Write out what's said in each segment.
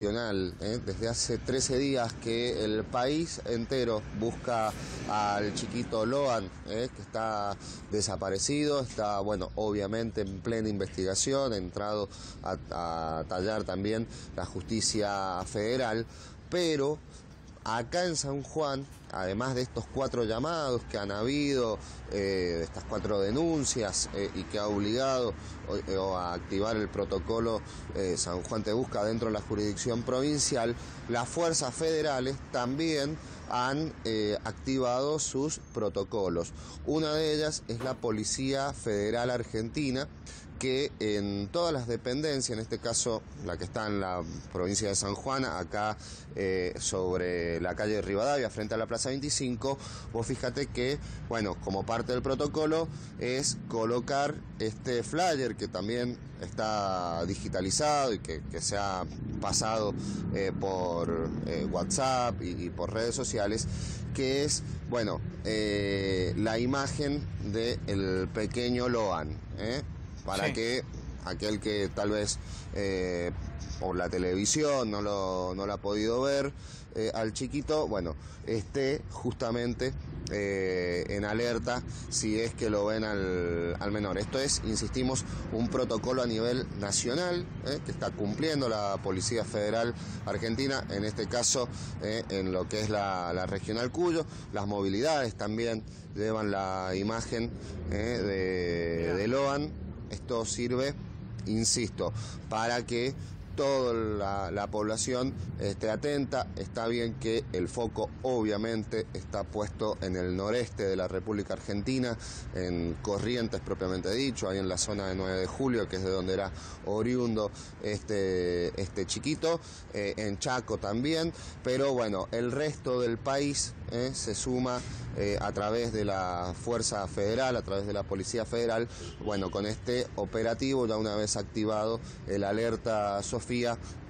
¿eh? Desde hace 13 días que el país entero busca al chiquito Loan, ¿eh? que está desaparecido, está, bueno, obviamente en plena investigación, ha entrado a, a tallar también la justicia federal, pero acá en San Juan, además de estos cuatro llamados que han habido, eh, estas cuatro denuncias eh, y que ha obligado a activar el protocolo eh, San Juan Te Busca dentro de la jurisdicción provincial, las fuerzas federales también han activado sus protocolos. Una de ellas es la Policía Federal Argentina, que en todas las dependencias, en este caso la que está en la provincia de San Juan, acá eh, sobre la calle de Rivadavia, frente a la Plaza 25, vos fíjate que, bueno, como parte del protocolo es colocar este flyer que también está digitalizado y que, se ha pasado eh, por eh, WhatsApp y, por redes sociales, que es, bueno, la imagen del pequeño Loan para que aquel que tal vez eh, por la televisión no lo, no lo ha podido ver eh, al chiquito, bueno, esté justamente eh, en alerta si es que lo ven al, al, menor. Esto es, insistimos, un protocolo a nivel nacional que está cumpliendo la Policía Federal Argentina, en este caso en lo que es la, la, regional Cuyo. Las movilidades también llevan la imagen de, de Loan esto sirve, insisto, para que toda la, población esté atenta. Está bien que el foco obviamente está puesto en el noreste de la República Argentina, en Corrientes propiamente dicho, ahí en la zona de 9 de julio, que es de donde era oriundo este, este chiquito, eh, en Chaco también, pero bueno, el resto del país eh, se suma eh, a través de la Fuerza Federal, a través de la Policía Federal, bueno, con este operativo ya una vez activado el alerta Sofía,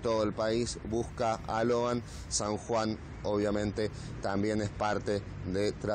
todo el país busca a Loan, San Juan obviamente también es parte de